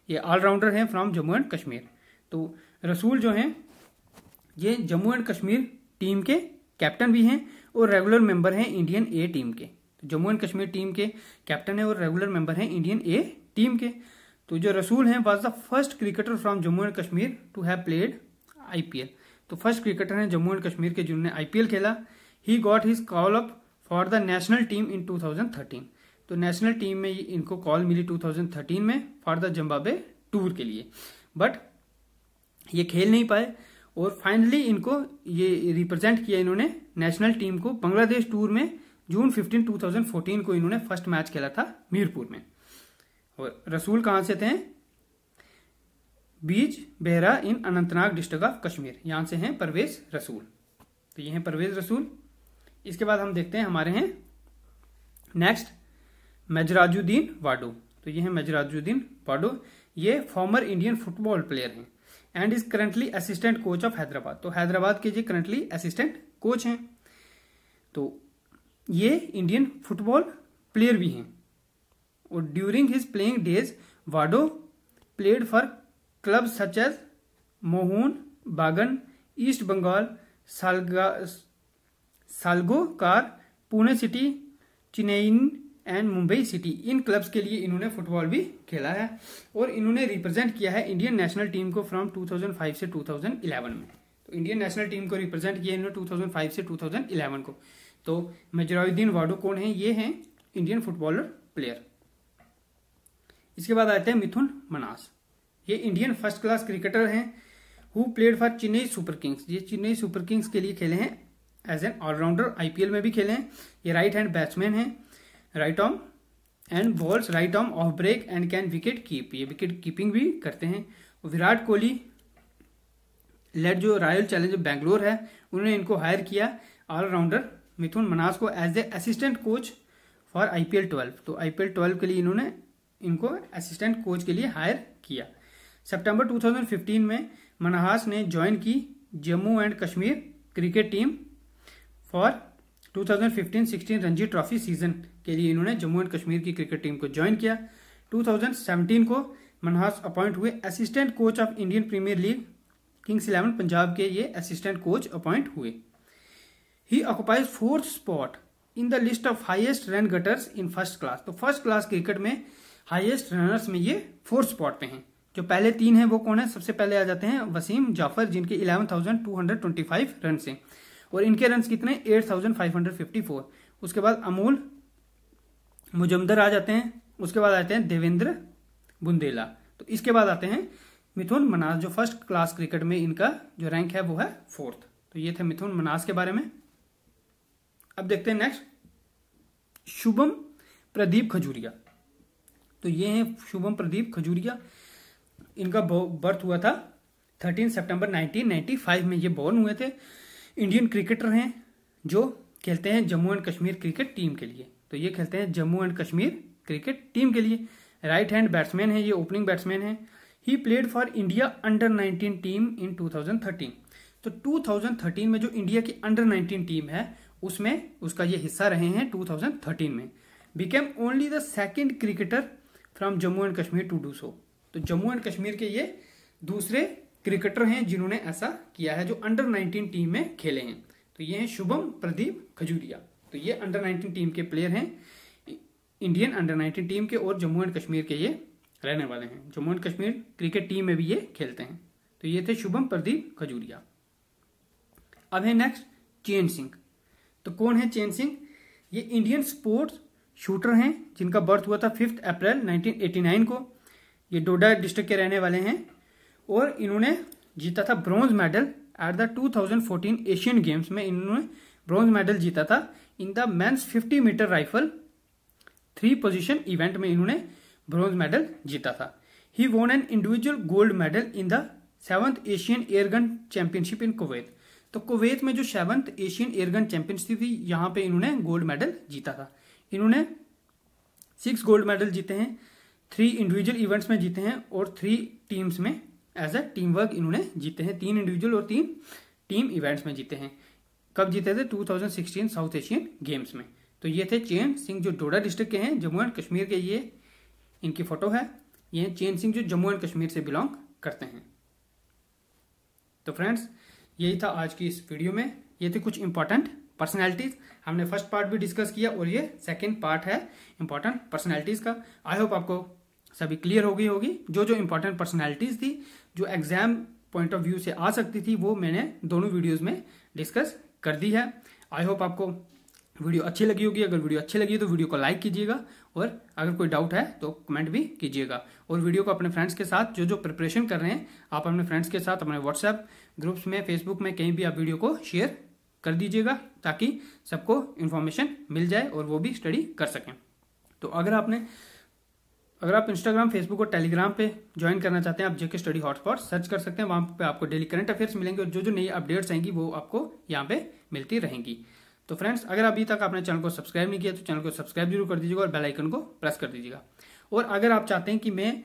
ये ऑलराउंडर हैं फ्रॉम जम्मू एंड कश्मीर। तो रसूल जो हैं, ये जम्मू एंड कश्मीर टीम के कैप्टन भी हैं और रेगुलर मेंबर हैं इंडियन ए टीम के। जम्मू एंड कश्मीर टीम के कैप्टन है और रेगुलर मेंबर हैं इंडियन ए टीम के। तो जो रसूल हैं was the first cricketer from Jammu and Kashmir to have played IPL तो फ़र्स्ट क्रिकेटर हैं जम्मू एंड कश्मीर के जिन्होंने आईपीएल खेला। He got his call up for the national team in 2013 तो नेशनल टीम में इनको कॉल मिली 2013 में फॉर द जम्बाबे टूर के लिए। बट ये खेल नहीं पाए और फाइनली इनको ये रिप्रेजेंट किया इन्होंने नेशनल टीम को। बांग्लादेश टूर में जून 15 2014 को इन्होंने फ़र्स्ट मैच खेला था मीरपुर में। और रसूल कहाँ से थे? Bijbehara in Anantnag district of Kashmir. यहाँ से हैं परवेज रसूल। तो ये हैं परवेज रसूल। इसके बाद हम देखते हैं हमारे हैं नेक्स्ट मजराजुद्दीन वाडो। तो ये है मजराजुद्दीन वाडो। ये फॉर्मर इंडियन फुटबॉल प्लेयर हैं and is currently assistant coach of Hyderabad तो हैदराबाद के जी करंटली असिस्टेंट कोच हैं तो ये इंडियन फुटबॉल प्लेयर भी हैं। और during his playing days Wadoo played for club such as Mohun Bagan East Bengal Salgaocar Pune city Chennai and Mumbai city in clubs के लिए इन्होंने फुटबॉल भी खेला है और इन्होंने रिप्रेजेंट किया है इंडियन नेशनल टीम को फ्रॉम 2005 से 2011 में। तो इंडियन नेशनल टीम को रिप्रेजेंट किया इन्होंने 2005 से 2011 को। तो मेजराउद्दीन वाडो कौन है? ये हैं इंडियन फुटबॉलर प्लेयर इसके बाद आते हैं मिथुन मनास। ये इंडियन फ़र्स्ट क्लास क्रिकेटर हैं who played for Chennai super kings ये चेन्नई सुपर किंग्स के लिए खेले हैं एज एन ऑलराउंडर आईपीएल में भी खेले हैं। ये राइट हैंड बैट्समैन हैं right arm and bowls right arm off break and can wicket keep ये विकेट कीपिंग भी करते हैं। विराट कोहली लेट जो रॉयल चैलेंजर बैंगलोर है, उन्होंने इनको हायर किया ऑलराउंडर मिथुन मनास को as a assistant coach for IPL twelve तो आईपीएल ट्वेल्व के लिए इन्होंने इनको असिस्टेंट कोच के लिए हायर किया। सितंबर 2015 में मनाहास ने ज्वाइन की Jammu and Kashmir cricket team for 2015-16 Ranji trophy season के लिए इन्होंने जम्मू एंड कश्मीर की क्रिकेट टीम को ज्वाइन किया। 2017 को मनहास अपॉइंट हुए assistant coach of Indian Premier League Kings eleven Punjab के ये असिस्टेंट कोच अपॉइंट हुए। He occupies fourth spot in the list of highest run getters in first class तो first class cricket में highest runners में ये fourth spot पे हैं। जो पहले तीन हैं वो कौन है? सबसे पहले आ जाते हैं वसीम जाफ़र जिनके 11,225 रन हैं। और इनके रन कितने? 8,554 उसके बाद अमूल मुजमदर आ जाते हैं। उसके बाद आते हैं देवेंद्र बुंदेला। तो इसके बाद आते हैं मिथुन मनास जो फ़र्स्ट क्लास क्रिकेट में इनका जो रैंक है वो है फोर्थ तो ये थे मिथुन मनास के बारे में। अब देखते हैं नेक्स्ट शुभम प्रदीप खजूरिया। तो ये हैं शुभम प्रदीप खजूरिया। इनका बर्थ हुआ था 13 सितंबर 1995 में ये बॉर्न हुए थे। इंडियन क्रिकेटर हैं, जो खेलते हैं Jammu and Kashmir cricket team के लिए। तो ये खेलते हैं Jammu and Kashmir cricket team के लिए। राइट हैंड बैट्समैन है, ये ओपनिंग बैट्समैन है। He played for India under 19 team in 2013 तो 2013 में जो इंडिया की अंडर 19 टीम है उसमें उसका ये हिस्सा रहे हैं 2013 में। Became only the second cricketer from Jammu and Kashmir to do so तो जम्मू एंड कश्मीर के ये दूसरे क्रिकेटर हैं जिन्होंने ऐसा किया है जो अंडर 19 टीम में खेले हैं। तो ये हैं शुभम प्रदीप खजूरिया। तो ये अंडर 19 टीम के प्लेयर हैं। इंडियन अंडर 19 टीम के और जम्मू एंड कश्मीर के ये रहने वाले हैं। Jammu and Kashmir cricket team में भी ये खेलते हैं। तो ये थे शुभम प्रदीप खजूरिया। अब है नेक्स्ट चेन सिंह तो कौन है चेन सिंह? ये इंडियन स्पोर्ट्स शूटर हैं, जिनका बर्थ हुआ था फिफ्थ अप्रैल 1989 को। ये डोडा डिस्ट्रिक्ट के रहने वाले हैं। और इन्होंने जीता था bronze medal at the 2014 Asian games में इन्होंने ब्रॉन्ज मेडल जीता था। In the men's 50 metre rifle three position event में इन्होंने ब्रॉन्ज मेडल जीता था। He won an individual gold medal in the seventh Asian airgun championship in Kuwait तो Kuwait में जो सेवंथ एशियन एयरगन चैंपियनशिप थी यहाँ पे इन्होंने गोल्ड मेडल जीता था। इन्होंने सिक्स गोल्ड मेडल जीते हैं, थ्री इंडिविजुअल इवेंट्स में जीते हैं और थ्री टीम्स में एज ए टीम वर्क इन्होंने जीते हैं। तीन इंडिविजुअल और तीन टीम इवेंट्स में जीते हैं। कब जीते थे? 2016 साउथ एशियन गेम्स में। तो ये थे चेन सिंह जो डोडा डिस्ट्रिक्ट के हैं, जम्मू एंड कश्मीर के ये, इनकी फ़ोटो है। ये चेन सिंह जो जम्मू एंड कश्मीर से बिलोंग करते हैं। तो फ्रेंड्स यही था आज की इस वीडियो में। ये थे कुछ इंपॉर्टेंट पर्सनैलिटीज हमने फ़र्स्ट पार्ट भी डिस्कस किया और ये सेकेंड पार्ट है इंपॉर्टेंट पर्सनैलिटीज का। आई होप आपको सभी क्लियर हो गई होगी। जो जो इंपॉर्टेंट पर्सनैलिटीज थी, जो एग्ज़ाम पॉइंट ऑफ़ व्यू से आ सकती थी, वो मैंने दोनों वीडियोज़ में डिस्कस कर दी है। आई होप आपको वीडियो अच्छी लगी होगी। अगर वीडियो अच्छी लगी तो वीडियो को लाइक कीजिएगा और अगर कोई डाउट है तो कमेंट भी कीजिएगा। और वीडियो को अपने फ्रेंड्स के साथ जो जो प्रिपरेशन कर रहे हैं, आप अपने फ्रेंड्स के साथ, अपने व्हाट्सएप ग्रुप्स में फेसबुक में कहीं भी आप वीडियो को शेयर कर दीजिएगा ताकि सबको इन्फॉर्मेशन मिल जाए और वो भी स्टडी कर सकें। तो अगर आपने, अगर आप इंस्टाग्राम फेसबुक और टेलीग्राम पे ज्वाइन करना चाहते हैं, आप जेके स्टडी हॉटस्पॉट सर्च कर सकते हैं, वहाँ पे आपको डेली करंट अफेयर्स मिलेंगे और जो जो नई अपडेट्स आएँगी, वो आपको यहाँ पे मिलती रहेंगी। तो फ्रेंड्स अगर अभी तक आपने चैनल को सब्सक्राइब नहीं किया तो चैनल को सब्सक्राइब ज़रूर कर दीजिएगा और बेल आइकन को प्रेस कर दीजिएगा। और अगर आप चाहते हैं कि मैं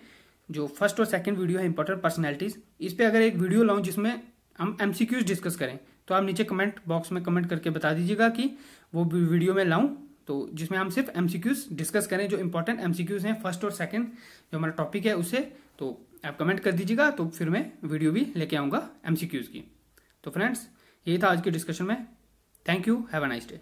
जो फ़र्स्ट और सेकंड वीडियो है इंपॉर्टेंट पर्सनैलिटीज इस पर अगर एक वीडियो लाऊं जिसमें हम एम डिस्कस करें तो आप नीचे कमेंट बॉक्स में कमेंट करके बता दीजिएगा कि वो वीडियो में लाऊं। तो जिसमें हम सिर्फ़ एम डिस्कस करें, जो इंपॉर्टेंट एम हैं फ़र्स्ट और सेकेंड जो हमारा टॉपिक है उसे तो आप कमेंट कर दीजिएगा तो फिर मैं वीडियो भी लेके आऊँगा एम की। तो फ्रेंड्स यही था आज के डिस्कशन में। Thank you have a nice day